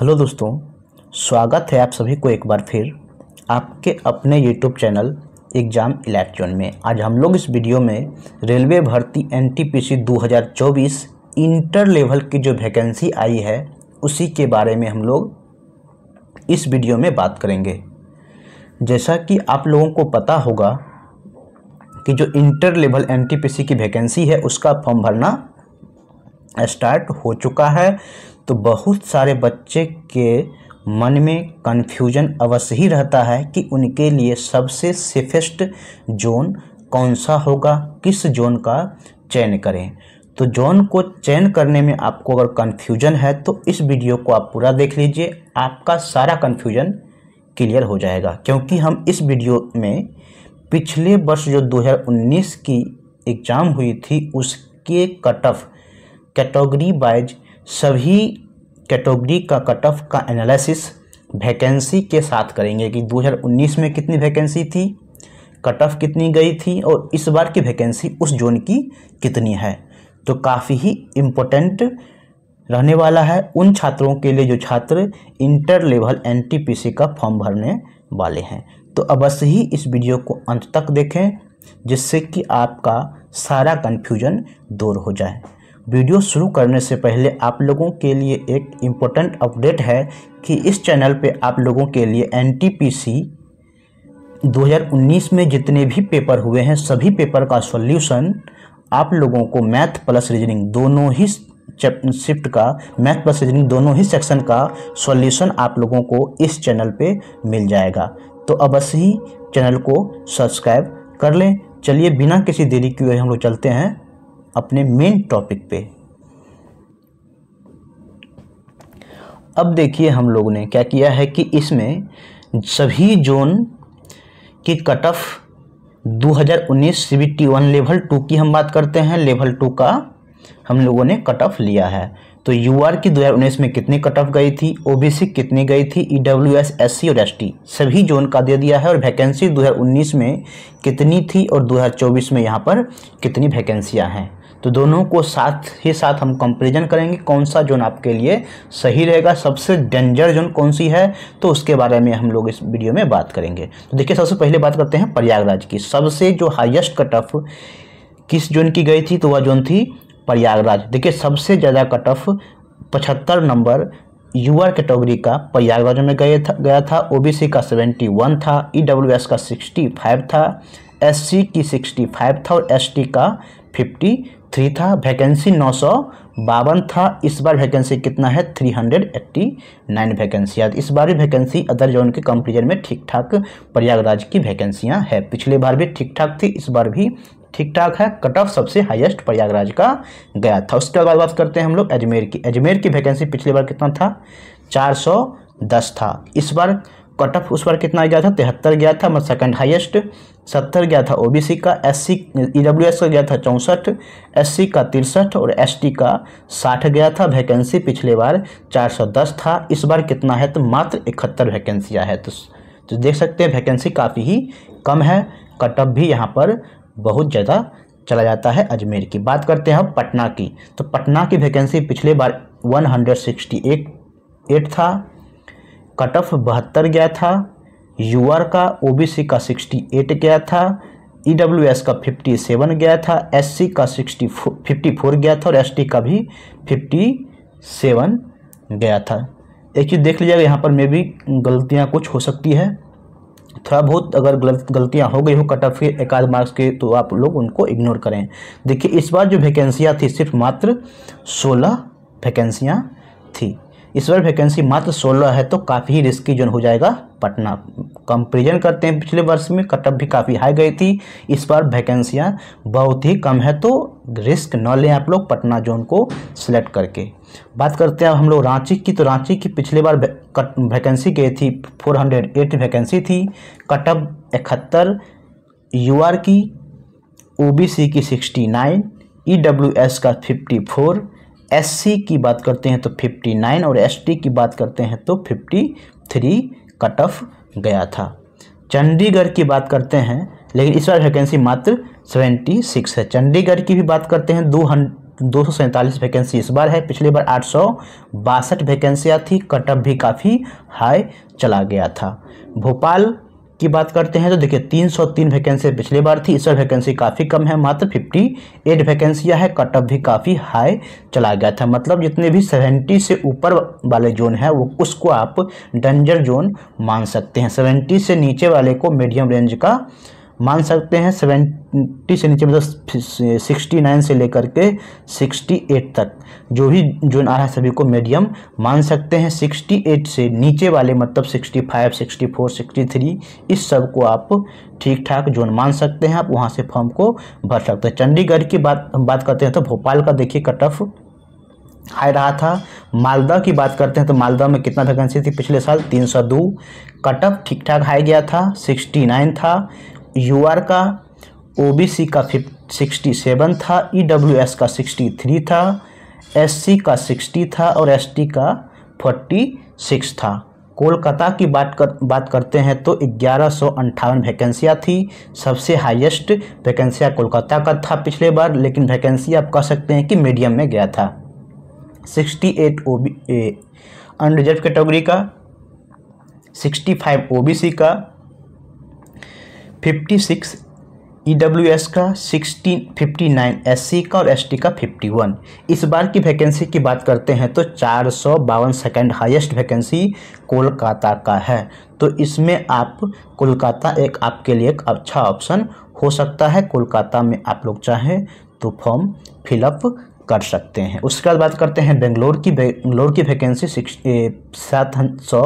Hello दोस्तों, स्वागत है आप सभी को एक बार फिर आपके अपने यूट्यूब चैनल एग्ज़ाम इलेक्ट्रॉन में। आज हम लोग इस वीडियो में रेलवे भर्ती एनटीपीसी 2024 इंटर लेवल की जो वैकेंसी आई है, उसी के बारे में हम लोग इस वीडियो में बात करेंगे। जैसा कि आप लोगों को पता होगा कि जो इंटर लेवल एनटीपीसी की वैकेंसी है, उसका फॉर्म भरना स्टार्ट हो चुका है। तो बहुत सारे बच्चे के मन में कन्फ्यूज़न अवश्य ही रहता है कि उनके लिए सबसे सेफेस्ट जोन कौन सा होगा, किस जोन का चयन करें। तो जोन को चयन करने में आपको अगर कन्फ्यूज़न है तो इस वीडियो को आप पूरा देख लीजिए। आपका सारा कन्फ्यूज़न क्लियर हो जाएगा, क्योंकि हम इस वीडियो में पिछले वर्ष जो 2019 की एग्ज़ाम हुई थी, उसके कट ऑफ़ कैटेगरी वाइज सभी कैटेगरी का कट ऑफ़ का एनालिसिस वैकेंसी के साथ करेंगे कि 2019 में कितनी वैकेंसी थी कट ऑफ़ कितनी गई थी और इस बार की वैकेंसी उस जोन की कितनी है। तो काफ़ी ही इम्पोर्टेंट रहने वाला है उन छात्रों के लिए जो छात्र इंटर लेवल एनटीपीसी का फॉर्म भरने वाले हैं। तो अवश्य ही इस वीडियो को अंत तक देखें, जिससे कि आपका सारा कन्फ्यूज़न दूर हो जाए। वीडियो शुरू करने से पहले आप लोगों के लिए एक इम्पोर्टेंट अपडेट है कि इस चैनल पे आप लोगों के लिए एनटीपीसी 2019 में जितने भी पेपर हुए हैं, सभी पेपर का सॉल्यूशन आप लोगों को मैथ प्लस रीजनिंग दोनों ही शिफ्ट का मैथ प्लस रीजनिंग दोनों ही सेक्शन का सॉल्यूशन आप लोगों को इस चैनल पे मिल जाएगा। तो अवश्य ही चैनल को सब्सक्राइब कर लें। चलिए, बिना किसी देरी के हम लोग चलते हैं। अपने मेन टॉपिक पे। अब देखिए हम लोगों ने क्या किया है कि इसमें सभी जोन की cut off 2019 CBT one level two की हम बात करते हैं। लेवल टू का हम लोगों ने कट ऑफ़ लिया है। तो यू आर की 2019 में कितनी कट ऑफ़ गई थी? ओबीसी कितनी गई थी? E W S S C और एस टी सभी जोन का दे दिया है और वैकेंसी 2019 में कितनी थी और 2024 में यहाँ पर कितनी वैकेंसियाँ हैं। तो दोनों को साथ ही साथ हम कंपेरिजन करेंगे कौन सा जोन आपके लिए सही रहेगा, सबसे डेंजर जोन कौन सी है तो उसके बारे में हम लोग इस वीडियो में बात करेंगे। तो देखिए, सबसे पहले बात करते हैं प्रयागराज की। सबसे जो हाईएस्ट कट ऑफ़ किस जोन की गई थी तो वह जोन थी प्रयागराज। देखिए, सबसे ज़्यादा कट ऑफ़ पचहत्तर नंबर यूआर कैटेगरी का प्रयागराज में गए था, गया था। ओबीसी का सेवेंटी वन था ईडब्ल्यूएस का सिक्सटी फाइव था एससी की सिक्सटी फाइव था और एसटी का फिफ्टी थ्री था वैकेंसी नौ सौ, बावन था इस बार वैकेंसी कितना है? Three hundred eighty nine vacancy इस बार भी वैकेंसी अदर जोन के कंपेरिजन में ठीक ठाक प्रयागराज की वैकेंसियाँ है। पिछले बार भी ठीक ठाक थी, इस बार भी ठीक ठाक है। कट ऑफ़ सबसे हाईएस्ट प्रयागराज का गया था। उसके बाद बात करते हैं हम लोग अजमेर की। अजमेर की वैकेंसी पिछली बार कितना था? चार सौ दस था। इस बार कट ऑफ़ उस बार कितना गया था? तिहत्तर गया था मतलब सेकंड हाईएस्ट सत्तर गया था ओबीसी का एससी ईडब्ल्यूएस का गया था चौंसठ एससी का तिरसठ और एसटी का साठ गया था वैकेंसी पिछले बार चार सौ दस था। इस बार कितना है? तो मात्र इकहत्तर वैकेंसियाँ है। तो, तो देख सकते हैं वैकेंसी काफ़ी ही कम है। कट ऑफ़ भी यहाँ पर बहुत ज़्यादा चला जाता है। अजमेर की बात करते हैं अब पटना की। तो पटना की वैकेंसी पिछले बार one hundred sixty eight eight था। कट ऑफ़ बहत्तर गया था यूआर का ओबीसी का सिक्सटी एट गया था ईडब्ल्यूएस का फिफ्टी सेवन गया था एससी का सिक्सटी फिफ्टी फोर गया था और एसटी का भी फिफ्टी सेवन गया था। एक चीज़ देख लीजिएगा, यहाँ पर मे भी गलतियाँ कुछ हो सकती है। थोड़ा बहुत अगर गलत, गलतियाँ हो गई हो, कट ऑफ़ के एक आध मार्क्स के तो आप लोग उनको इग्नोर करें। देखिए, इस बार जो वैकेंसियाँ थी, सिर्फ़ मात्र सोलह वैकेंसियाँ थी। इस बार वैकेंसी मात्र सोलह है तो काफ़ी ही रिस्की जोन हो जाएगा पटना। कंपेरिजन करते हैं, पिछले वर्ष में कटअप भी काफ़ी हाई गई थी, इस बार वैकेंसियाँ बहुत ही कम है तो रिस्क न लें आप लोग पटना जोन को सिलेक्ट करके। बात करते हैं अब हम लोग रांची की तो रांची की पिछले बार वैकेंसी गई थी फोर हंड्रेड एट वैकेंसी थी कटअप इकहत्तर यू की ओबीसी की सिक्सटी नाइन ई का फिफ्टी फोर एससी की बात करते हैं तो 59 और एसटी की बात करते हैं तो 53 कट ऑफ़ गया था। चंडीगढ़ की बात करते हैं, लेकिन इस बार वैकेंसी मात्र 76 है। चंडीगढ़ की भी बात करते हैं, दो दो सौ सैंतालीस वैकेंसी इस बार है। पिछले बार आठ सौ बासठ वैकेंसियाँ थी कटअप भी काफ़ी हाई चला गया था। भोपाल की बात करते हैं तो देखिए 303 वैकेंसी पिछली बार थी, इस बार वैकेंसी काफ़ी कम है, मात्र 58 वैकेंसियाँ है कटअप भी काफ़ी हाई चला गया था। मतलब जितने भी 70 से ऊपर वाले जोन है, वो उसको आप डेंजर जोन मान सकते हैं। 70 से नीचे वाले को मीडियम रेंज का मान सकते हैं सेवेंटी से नीचे मतलब सिक्सटी नाइन से लेकर के सिक्सटी एट तक। जो भी जोन आ रहा है सभी को मीडियम मान सकते हैं सिक्सटी एट से नीचे वाले मतलब sixty five, sixty four, sixty three, इस सबको आप ठीक ठाक जोन मान सकते हैं। आप वहाँ से फॉर्म को भर सकते हैं। चंडीगढ़ की बात बात करते हैं तो भोपाल का देखिए कट ऑफ़ हाई रहा था। मालदा की बात करते हैं तो मालदा में कितना वैकेंसी थी? पिछले साल तीन सौ दो। कट ऑफ़ ठीक ठाक हाई गया था, सिक्सटी नाइन था। यू आर का ओ बी सी का सिक्सटी सेवन था ई डब्ल्यू एस का सिक्सटी थ्री था एस सी का सिक्सटी था और एस टी का फोर्टी सिक्स था। कोलकाता की बात कर, बात करते हैं तो ग्यारह सौ अंठावन वैकेंसियाँ थी। सबसे हाईएस्ट वैकेंसियाँ कोलकाता का था पिछले बार, लेकिन वैकेंसी आप कह सकते हैं कि मीडियम में गया था। Sixty eight O B unreserved category का sixty five O B C का fifty six E W S का sixteen fifty nine S C का और एस टी का फिफ्टी वन इस बार की वैकेंसी की बात करते हैं तो चार सौ बावन सेकेंड हाइस्ट वैकेंसी कोलकाता का है। तो इसमें आप कोलकाता एक आपके लिए एक अच्छा ऑप्शन हो सकता है। कोलकाता में आप लोग चाहें तो फॉर्म फिलअप कर सकते हैं। उसके बाद बात करते हैं बेंगलोर की। बेंगलोर की वैकेंसी सिक्स सात सौ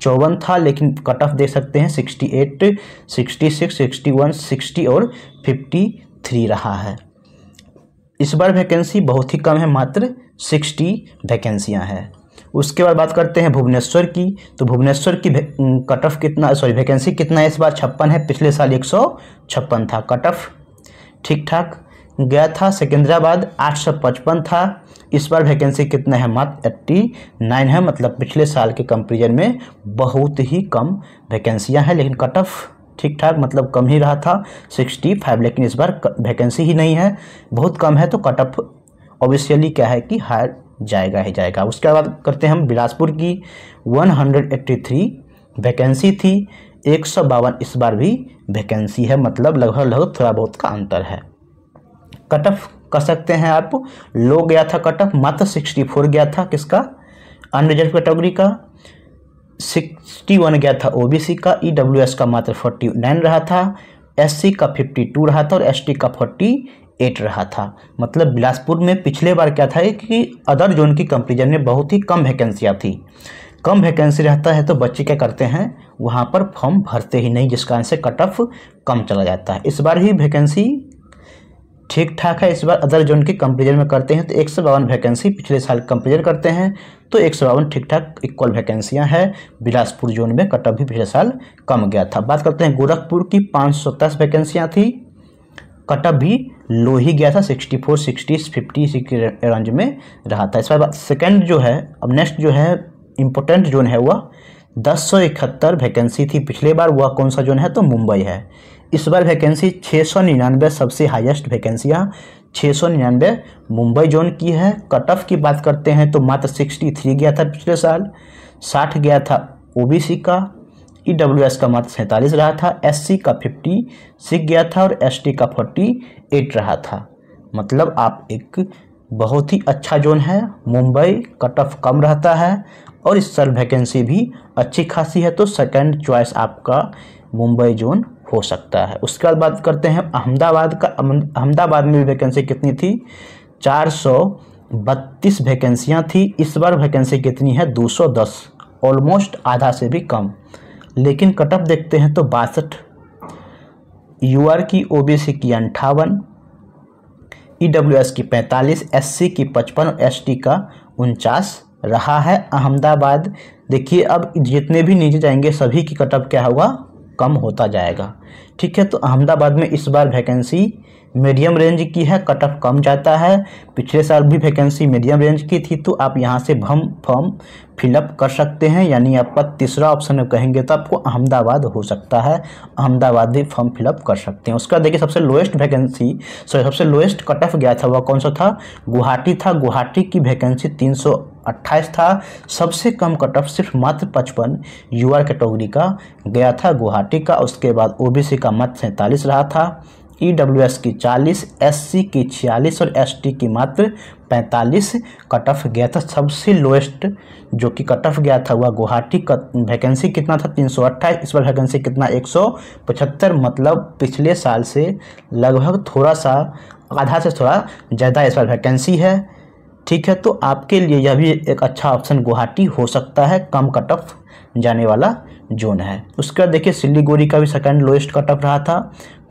चौवन था, लेकिन कट ऑफ़ देख सकते हैं। Sixty eight sixty six sixty one sixty और फिफ्टी थ्री रहा है। इस बार वैकेंसी बहुत ही कम है, मात्र सिक्सटी वैकेंसियाँ हैं। उसके बाद बात करते हैं भुवनेश्वर की। तो भुवनेश्वर की कट ऑफ़ कितना सॉरी वैकेंसी कितना है? इस बार छप्पन है, पिछले साल एक सौ छप्पन था। कट ऑफ़ ठीक ठाक गया था। सिकंदराबाद आठ सौ पचपन था। इस बार वैकेंसी कितना है मात्र एट्टी नाइन है मतलब पिछले साल के कंपेरिजन में बहुत ही कम वैकेंसियाँ हैं, लेकिन कट ऑफ़ ठीक ठाक मतलब कम ही रहा था सिक्सटी फाइव लेकिन इस बार वैकेंसी ही नहीं है। बहुत कम है तो कट ऑफ़ ऑब्वियसली क्या है कि हायर जाएगा ही जाएगा। उसके बाद करते हैं हम बिलासपुर की 183 वैकेंसी थी, एक सौ बावन इस बार भी वैकेंसी है मतलब लगभग लगभग थोड़ा बहुत का अंतर है। कट ऑफ़ कर सकते हैं आप। लो गया था कट ऑफ़ मात्र सिक्सटी फोर गया था किसका? अनरिजर्व कैटेगरी का। सिक्सटी वन गया था ओबीसी का। ईडब्ल्यूएस e का मात्र फोर्टी नाइन रहा था। एससी का फिफ्टी टू रहा था और एसटी का फोर्टी एट रहा था। मतलब बिलासपुर में पिछले बार क्या था कि अदर जोन की कंपेरिजन में बहुत ही कम वैकेंसियाँ थी। कम वैकेंसी रहता है तो बच्चे क्या करते हैं? वहाँ पर फॉर्म भरते ही नहीं जिस कारण से कट ऑफ़ कम चला जाता है। इस बार ही वैकेंसी ठीक ठाक है। इस बार अदर जोन की कंपेरिजन में करते हैं तो एक सौ बावन वैकेंसी पिछले साल कंपेरिजन करते हैं तो एक सौ बावन ठीक ठाक इक्वल वैकेंसियाँ हैं। बिलासपुर जोन में कटअप भी पिछले साल कम गया था। बात करते हैं गोरखपुर की पाँच सौ दस वैकेंसियाँ थी। कटअप भी लो ही गया था। सिक्सटी फोर सिक्सटी फिफ्टी के रेंज में रहा था। इस बार सेकेंड जो है, अब नेक्स्ट जो है इम्पोर्टेंट जोन है वह दस सौ इकहत्तर वैकेंसी थी। पिछले बार वह कौन सा जोन है? तो मुंबई है। इस बार वैकेंसी छः सौ निन्यानवे सबसे हाईएस्ट वैकेंसियाँ छः सौ निन्यानवे मुंबई जोन की है। कट ऑफ़ की बात करते हैं तो मात्र सिक्सटी थ्री गया था पिछले साल। साठ गया था ओबीसी का। ई डब्ल्यू एस का मात्र सैंतालीस रहा था। एस सी का फिफ्टी सिक्स गया था और एस टी का फोर्टी एट रहा था। मतलब आप एक बहुत ही अच्छा जोन है। मुंबई कट ऑफ़ कम रहता है और इस साल वैकेंसी भी अच्छी खासी है। तो सेकंड चॉइस आपका मुंबई जोन हो सकता है। उसके बाद बात करते हैं अहमदाबाद का अहमदाबाद में भी वैकेंसी कितनी थी? चार सौ बत्तीस वैकेंसियाँ थी। इस बार वैकेंसी कितनी है? दो सौ दस। ऑलमोस्ट आधा से भी कम। लेकिन कटअप देखते हैं तो बासठ। यू आर की ओ बी सी की अंठावन। ई डब्ल्यू एस की पैंतालीस। एस सी की पचपन। और एस टी का उनचास। रहा है अहमदाबाद। देखिए अब जितने भी नीचे जाएँगे, सभी की कटअप क्या होगा? कम होता जाएगा। ठीक है तो अहमदाबाद में इस बार वैकेंसी मीडियम रेंज की है कट ऑफ़ कम जाता है। पिछले साल भी वैकेंसी मीडियम रेंज की थी तो आप यहाँ से भम फॉर्म फिलअप कर सकते हैं, यानी आपका तीसरा ऑप्शन कहेंगे तो आपको अहमदाबाद हो सकता है। अहमदाबाद भी फॉर्म फिलअप कर सकते हैं। उसका देखिए, सबसे लोएस्ट वैकेंसी सॉरी सबसे लोएस्ट कट ऑफ़ गया था, वह कौन सा था? गुवाहाटी था। गुवाहाटी की वैकेंसी तीन सौ अट्ठाईस था। सबसे कम कट ऑफ़ सिर्फ़ मात्र पचपन यूआर कैटेगरी का गया था। गुवाहाटी का उसके बाद ओबीसी का मात्र सैंतालीस रहा था। ई डब्ल्यू एस की 40, एस सी की 46 और एस टी की मात्र 45 कट ऑफ़ गया था। सबसे लोएस्ट जो कि कट ऑफ़ गया था वह गुवाहाटी का वैकेंसी कितना था? 328 इस बार वैकेंसी कितना? 175 मतलब पिछले साल से लगभग थोड़ा सा आधा से थोड़ा ज़्यादा इस बार वैकेंसी है। ठीक है तो आपके लिए यह भी एक अच्छा ऑप्शन गुवाहाटी हो सकता है, कम कट ऑफ़ जाने वाला जोन है। उसके बाद देखिए सिल्लीगुड़ी का भी सेकंड लोएस्ट कट ऑफ़ रहा था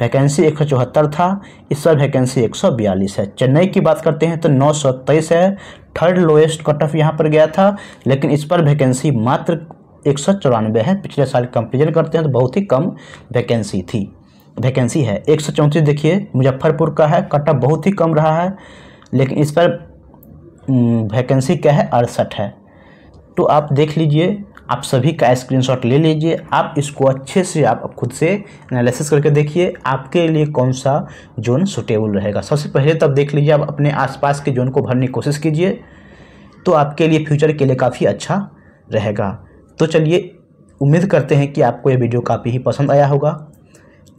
वैकेंसी एक सौ चौहत्तर था, इस बार वैकेंसी एक सौ बयालीस है। चेन्नई की बात करते हैं तो नौ सौ तेईस है थर्ड लोएस्ट कट ऑफ़ यहाँ पर गया था, लेकिन इस पर वैकेंसी मात्र एक सौ चौरानवे है। पिछले साल कंपेरिजन करते हैं तो बहुत ही कम वैकेंसी थी वैकेंसी है। एक सौ चौंतीस देखिए, मुजफ्फरपुर का है कट ऑफ़ बहुत ही कम रहा है, लेकिन इस पर वैकेंसी क्या है? अड़सठ है। तो आप देख लीजिए, आप सभी का स्क्रीनशॉट ले लीजिए। आप इसको अच्छे से आप खुद से एनालिसिस करके देखिए, आपके लिए कौन सा जोन सुटेबल रहेगा। सबसे पहले तो आप देख लीजिए, आप अपने आसपास के जोन को भरने की कोशिश कीजिए तो आपके लिए फ्यूचर के लिए काफ़ी अच्छा रहेगा। तो चलिए, उम्मीद करते हैं कि आपको ये वीडियो काफ़ी ही पसंद आया होगा,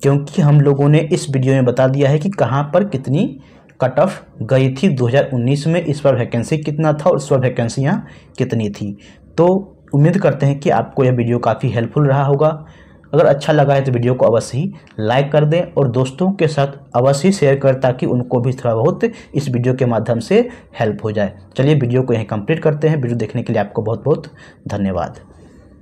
क्योंकि हम लोगों ने इस वीडियो में बता दिया है कि कहाँ पर कितनी कट ऑफ़ गई थी 2019 में, इस पर वैकेंसी कितना था और इस पर वैकेंसियाँ कितनी थी। तो उम्मीद करते हैं कि आपको यह वीडियो काफ़ी हेल्पफुल रहा होगा। अगर अच्छा लगा है तो वीडियो को अवश्य ही लाइक कर दें और दोस्तों के साथ अवश्य ही शेयर करें ताकि उनको भी थोड़ा बहुत इस वीडियो के माध्यम से हेल्प हो जाए। चलिए वीडियो को यहीं कंप्लीट करते हैं। वीडियो देखने के लिए आपको बहुत बहुत धन्यवाद।